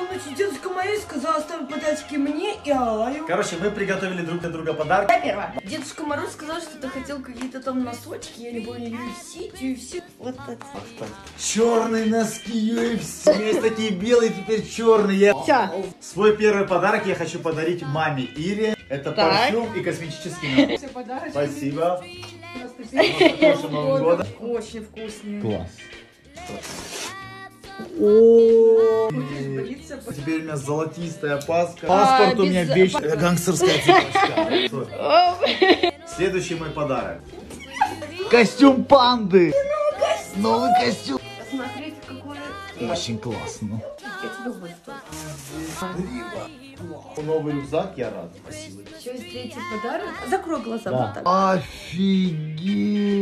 ночью дедушка моя сказала оставить подарки мне и Алаю. Короче, мы приготовили друг для друга подарки. Я первая. Дедушка Мороз сказал, что ты хотел какие-то там носочки, я не помню, UFC, UFC. Вот это. Черные носки UFC. У меня есть такие белые, теперь черные. Я- Всё. Свой первый подарок я хочу подарить маме Ире. Это Так. парфюм и космический набор. Все подарочки. Спасибо. Года. Очень вкусные. Класс. О, Теперь у меня золотистая паска. А, Паспорт у меня вещь. Это гангстерская цепочка. Следующий мой подарок. Костюм панды. Новый костюм. Какой... Очень классно. Новый рюкзак, я рад. Спасибо. Еще есть третий подарок. Закрой глаза вот так. Офигеть!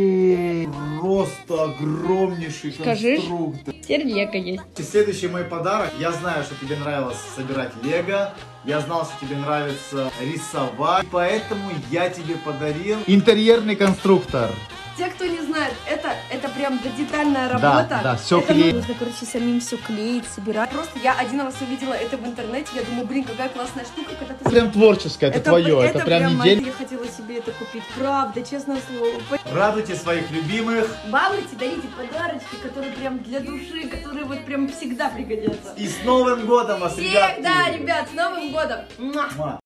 Просто огромнейший Скажи. конструктор. Теперь Лего есть. Следующий мой подарок. Я знаю, что тебе нравилось собирать лего. Я знал, что тебе нравится рисовать. Поэтому я тебе подарил интерьерный конструктор. Прям детальная Да, работа. да, всё Это клеить. Нужно, короче, самим все клеить, собирать. Просто я один раз увидела это в интернете, я думаю, блин, какая классная штука, когда ты... Прям творческое, это, твое, это, прям неделя. Я хотела себе это купить, правда, честное слово. Радуйте своих любимых. Балуйте, дарите подарочки, которые прям для души, которые вот прям всегда пригодятся. И с Новым годом вас, Всех, ребятки! да, ребят, с Новым годом! Муа.